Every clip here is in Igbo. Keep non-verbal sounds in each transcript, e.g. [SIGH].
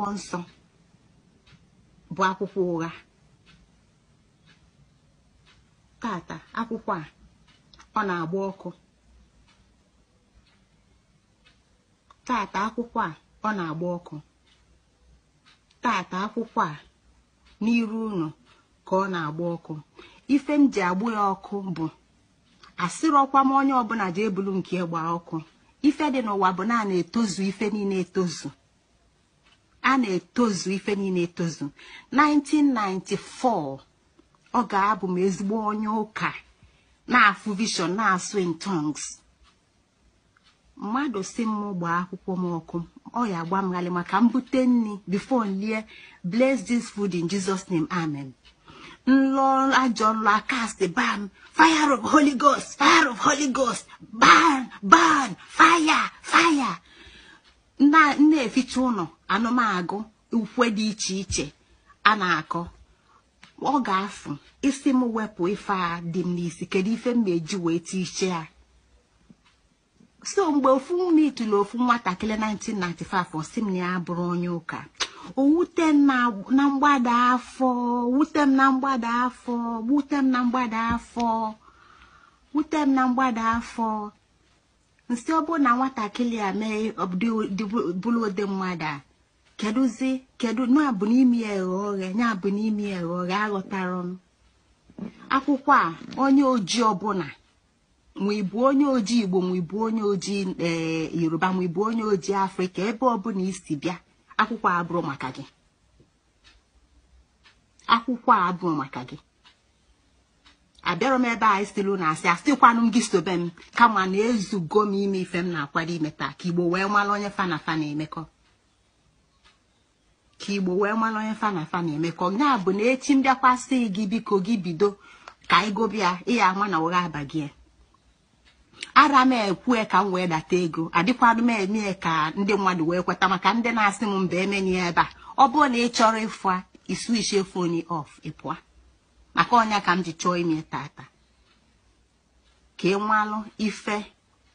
akwụkwọ nsọ bụ akwụkwọ ụgha tata akwụkwọ a ọ na-agba ọkụ tata akwụkwọ a ọ na-agba ọkụ tata akwụkwọ a n'iru ụlọ ka ọ na-agba ọkụ ife m ji agbụ ya ọkụ bụ asịrọkwa m onye ọbụla ji ebulu nke gbaa ọkụ ife dị n'ụwa bụ naanị na-etozu ife niile etozu a na-etozu ife niile etozu 1994 ọ ga-abụ m ezigbo onye ụka na-afụ vishọn na-asụ in tongues mmadụ si m gbaa akwụkwọ m ọkụ ọ ya agba m ghalị maka mbute nri bifo nlie bless this food in Jesus name amen nlọ ajọ nlọ akasti ban fire of holy ghost fire of holy ghost ban ban fire fire na-eficha ụlọ anụmagụ ukwe dị iche iche a na-akọ ọ ga-afụ isi m wepụ ife a dị m n'isi kedu ife m eji wee iche a so mgbe ofu nne itụlụ ofu nwatakịrị 1995 si m na ya bụrụ onye ụka owute m na mgbada afọ wute na mgbada afọ wute na mgbada afọ wute na mgbada afọ nsị ọ na nwatakịrị a mee bụrụ ụdị mmadụ a kedụzi kedu na-abụ n'ime ya eghe oghe nyabụ n'ime ya eghe oghe aghọtara m akwụkwọ a onye oji ọbụla ma ịbụ onye oji igbo ma ịbụ onye ojii ee eh, yoruba ma ịbụ onye ojii afrịka ebe ọbụla isi bịa akwụkwọ a abụrụ maka gị akwụkwọ abụrụ maka gị abịara m ebe anyị silu na asị asịkwanụ m gị sobe m kama na ezugo m ime ife m na-akwado ime ka igbo wee mara onye fa na na-emekọ ka igbo wee mara onye fana fana eme ka ọnya bụ na echi m gị biko gị bido ka ịgụbịa ịya ama na ụgha abaghị ara m ekwue ka m wee data ego adịkwanụ m eme e ka ndị mmadụ wee kweta maka ndị na-asị m mba emenye ebe a ọ bụrụ na ị chọrọ ịfụ iswichi foni ọf ịpụa maka onye ka m ji chọọ ime tata ka ị nwalụ ife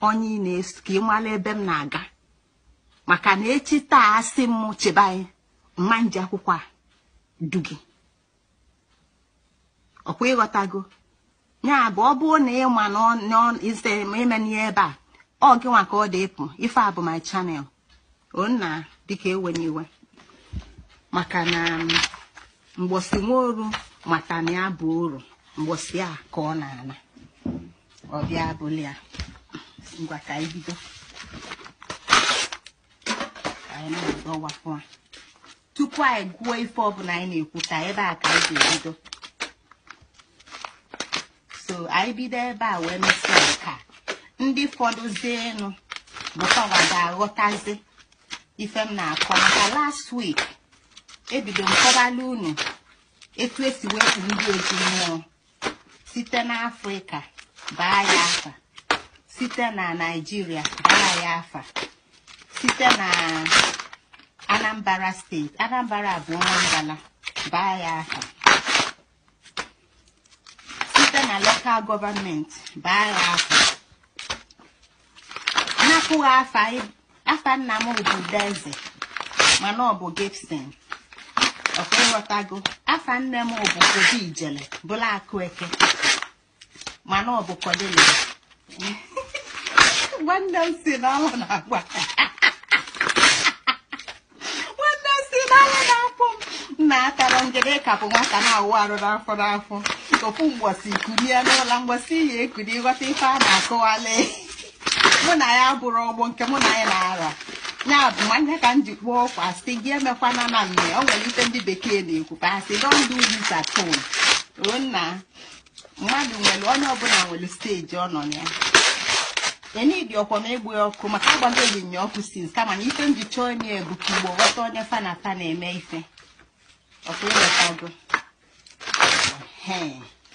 onye ị na-eso ka ị nwalụ ebe m na-aga maka na echi taa asị m chebe anyị mma nji akwụkwọ a du gị ọkwa ịghọtago ya bụ ọ bụrụ na ịma n'ise ime n'ihe ebe a ọ gị nwa ka ọ dị ịpụ ife a bụ my channel onna dịka ewenyiwe maka na um, mgbọsi nwaoru mata na ya bụ uru mgbosi a ka ọ na ala ọ bịa abụli ya ngwa ka anyị bido ka anyị na-adọwapụ a tupu anyị gụọ ife ọbụla na-ekwu ka ebe e e e a ka anyị ga-ebido so anyị bido ebe a wee mesịa nka ndị fọdụzienụ mụtawa ga-aghọtazi ife m na-akọ maka last week ebido m unu etu esi wepụ ndị ozi mmụọ site n'afrịka baa ya afa site na naijiria baa ya afa site na Anambra steeti Anambra bụ onwe ngala baa ya afa site na lokal gọọmenti baa ya afa napụghị afa nna m bụ Udeze mana ọ bụ Gibson ọkwa ịghọtago afa nne m bụ Kodi Ijele bụla akụ eke mana ọ bụ Kodili [LAUGHS] nwanne m si na-agwa njebe ịkapụ nwata na-awụ arụ afọ n'afọ ofu mgbọsi kulie ya n'ụlọ mgbọsi ya ekuli ịghọta ife a na-akụwali mụ na ya bụrụ ọgbọ nke mụ na ya na-ara ya bụ nwanne ka m ji kpụọ ọkwa sị gị emekwana na nne ọ nwere ife ndị bekee na-ekwu pasị dọndụ bisaton nna mmadụ nwere onye ọbụla nwere steji ọ nọ na ya enidi ọkwọ ma egbughị ọkụ maka agbanyeghị nya ọkụ sins kama na ife njicha onye bụ ka igbo ghọta onye fa fa na-eme ife ọkwa ịghọtago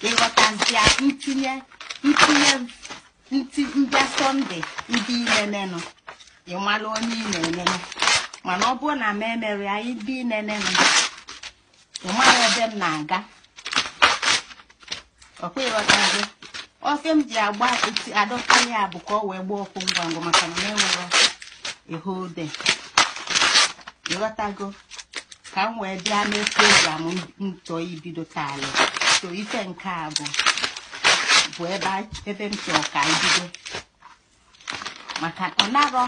ịghọtazie ntinye ntinye nti mbịa sọnde ndị ilenenụ ịmala onye ị na-enene mana ọ bụrụ na m emere ya na-aga ji agba adọtara ya ka ọ wee gbaa ngwa ngwa maka na ode ịghọtago ka m wee bịa mee amụ nchọ ibido taalụ so ife nke a bụ bụ ebe m chọọ ka ibido maka ọ narọ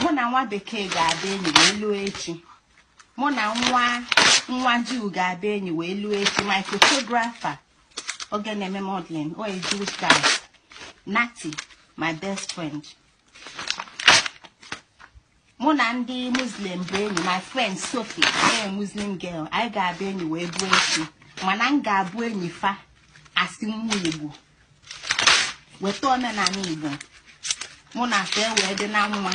mụ na nwa bekee ga-abịa enyi wee lụọ echi mụ na nwa nwa juu ga-abịa enyi wee lụọ echi my photographer oge na-eme modeling o ejiwu style nati my best friend mụ na ndị muslim bụ enyi my friend sofi ee muslim girl anyị ga-abụ enyi wee bụ echi mana m ga-abụ enyi fa asị nwa igbo weta omenala igbo mụ na fe wee dị na nwa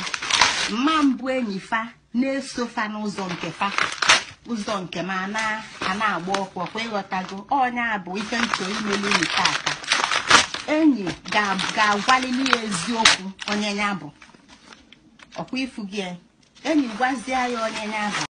mma mbụ enyi fa na-eso fa n'ụzọ nke fa ụzọ nke m a na-agba ọkụ kwa ịghọtago onye a bụ ife nso imelu enyi taata enyi ga-agwalili ya eziokwu onye ya bụ ọkwa ifu gị enyi gwazie ya onye ahụ.